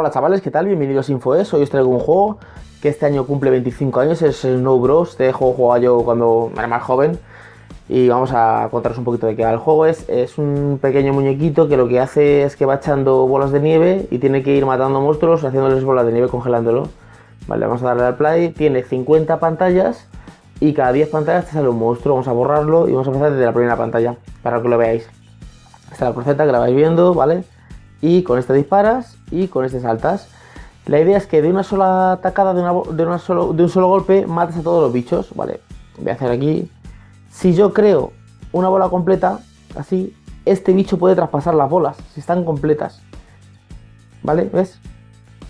Hola chavales, ¿qué tal? Bienvenidos a InfoES. Hoy os traigo un juego que este año cumple 25 años, es Snow Bros. Este juego jugaba yo cuando era más joven y vamos a contaros un poquito de qué va el juego. Es, es un pequeño muñequito que lo que hace es que va echando bolas de nieve y tiene que ir matando monstruos haciéndoles bolas de nieve congelándolo. Vale, vamos a darle al play. Tiene 50 pantallas y cada 10 pantallas te sale un monstruo. Vamos a borrarlo y vamos a empezar desde la primera pantalla para que lo veáis. Esta es la proceta que la vais viendo, ¿vale? Y con este disparas y con este saltas. La idea es que de una sola atacada, de, una, solo, de un solo golpe, mates a todos los bichos, ¿vale? Voy a hacer aquí. Si yo creo una bola completa, así, este bicho puede traspasar las bolas, si están completas. ¿Vale? ¿Ves?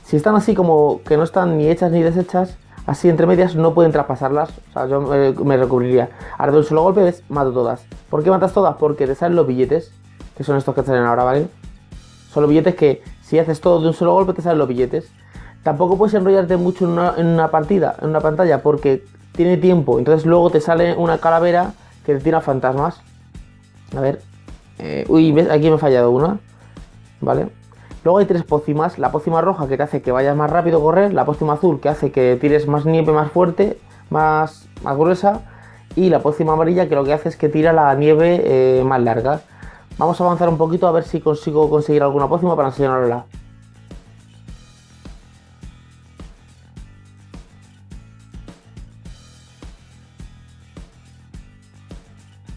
Si están así como que no están ni hechas ni deshechas, así entre medias no pueden traspasarlas. O sea, yo me, recubriría. Ahora de un solo golpe, ¿ves? Mato todas. ¿Por qué matas todas? Porque te salen los billetes, que son estos que salen ahora, ¿vale? Son los billetes que si haces todo de un solo golpe te salen los billetes. Tampoco puedes enrollarte mucho en una, partida, en una pantalla, porque tiene tiempo. Entonces luego te sale una calavera que te tira fantasmas. A ver. Eh, uy, aquí me he fallado una. ¿Vale? Luego hay tres pócimas. La pócima roja que te hace que vayas más rápido a correr. La pócima azul que hace que tires más nieve más fuerte, más, más gruesa. Y la pócima amarilla que lo que hace es que tira la nieve eh, más larga. Vamos a avanzar un poquito a ver si consigo conseguir alguna pócima para enseñarla.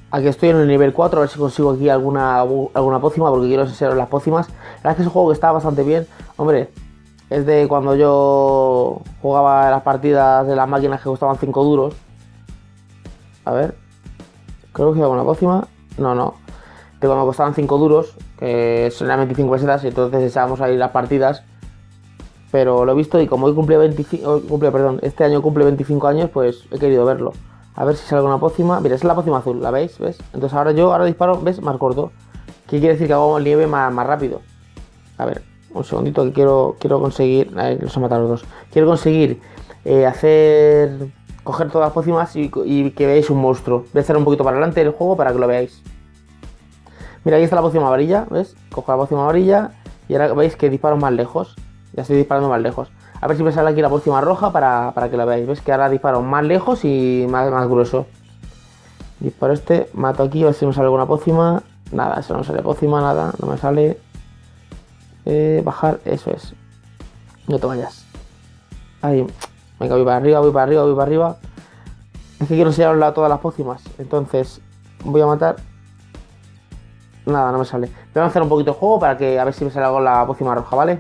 Aquí estoy en el nivel 4, a ver si consigo aquí alguna, alguna pócima, porque quiero enseñaros las pócimas. La verdad es que es un juego que está bastante bien. Hombre, es de cuando yo jugaba las partidas de las máquinas que costaban 5 duros. A ver. Creo que alguna pócima. No, no cuando costaban 5 duros, que son 25 pesetas, y entonces echábamos ahí las partidas. Pero lo he visto y como hoy cumple 25, cumple, perdón, este año cumple 25 años, pues he querido verlo. A ver si sale una pócima. Mira, es la pócima azul, ¿la veis? ¿Ves? Entonces ahora yo ahora disparo, ¿ves? Más corto. ¿Qué quiere decir que hago nieve más, rápido? A ver, un segundito que quiero, quiero conseguir. Ahí los he matado los dos. Quiero conseguir eh, hacer. coger todas las pócimas y, y, que veáis un monstruo. Voy a hacer un poquito para adelante el juego para que lo veáis. Mira, ahí está la poción amarilla, ¿ves? Cojo la poción amarilla y ahora veis que disparo más lejos. Ya estoy disparando más lejos. A ver si me sale aquí la poción roja para, que lo veáis. ¿Ves? Que ahora disparo más lejos y más, más grueso. Disparo este, mato aquí, a ver si me sale alguna pócima. Nada, eso no me sale pócima, nada, no me sale. Eh, bajar, eso es. No te vayas. Ahí. Venga, voy para arriba, voy para arriba, voy para arriba. Es que quiero enseñaros todas las pócimas. Entonces, voy a matar Nada, no me sale. Voy a avanzar un poquito el juego para que a ver si me sale algo la pócima roja, ¿vale?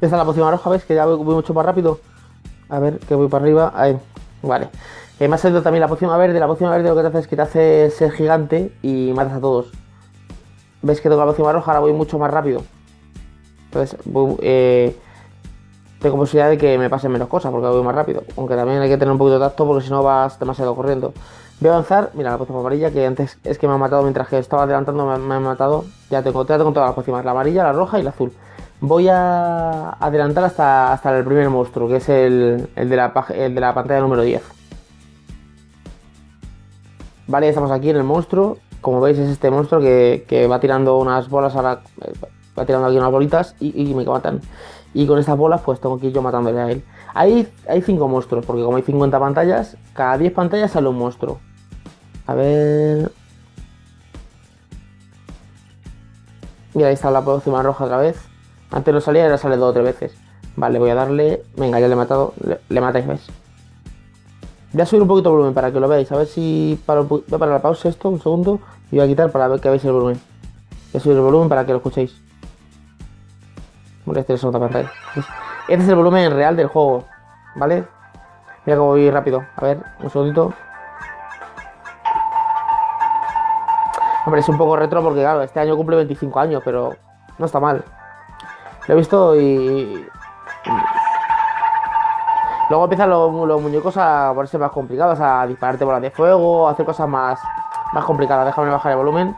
Está la pócima roja, ¿ves? Que ya voy mucho más rápido. A ver, que voy para arriba. Ahí, vale. Eh, me ha salido también la poción verde. La poción verde lo que te hace es que te hace ser gigante y matas a todos. ¿Ves que tengo la poción roja? Ahora voy mucho más rápido. Entonces, eh, tengo posibilidad de que me pasen menos cosas porque voy más rápido. Aunque también hay que tener un poquito de tacto porque si no vas demasiado corriendo. Voy a avanzar. Mira, la poción amarilla que antes es que me ha matado mientras que estaba adelantando, me, ha matado. Ya tengo, ya tengo todas las pociones: la amarilla, la roja y la azul. Voy a adelantar hasta, hasta el primer monstruo, que es el, de la, el de la pantalla número 10. Vale, estamos aquí en el monstruo. Como veis es este monstruo que, va tirando unas bolas, ahora eh, va tirando aquí unas bolitas y, me matan. Y con estas bolas pues tengo que ir yo matándole a él. Hay, hay cinco monstruos, porque como hay 50 pantallas, cada 10 pantallas sale un monstruo. A ver... Mira, ahí está la próxima roja otra vez. Antes no salía ahora sale dos o tres veces. Vale, voy a darle... Venga, ya le he matado. Le, le matáis, ¿ves? Voy a subir un poquito el volumen para que lo veáis. A ver si para, voy a parar la pausa esto, un segundo. Y voy a quitar para ver que veáis el volumen. Voy a subir el volumen para que lo escuchéis. Hacer otra pantalla. Este es el volumen real del juego. ¿Vale? Mira cómo voy rápido. A ver, un segundito. Hombre, es un poco retro porque, claro, este año cumple 25 años, pero no está mal. Lo he visto y Luego empiezan los, muñecos a ponerse más complicados, a dispararte bolas de fuego, a hacer cosas más, más complicadas. Déjame bajar el volumen.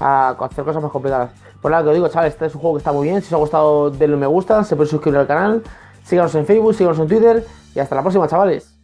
a hacer cosas más complicadas. Por nada que os digo, chavales, este es un juego que está muy bien. Si os ha gustado, denle un me gusta, se puede suscribir al canal. Síganos en Facebook, síganos en Twitter y hasta la próxima, chavales.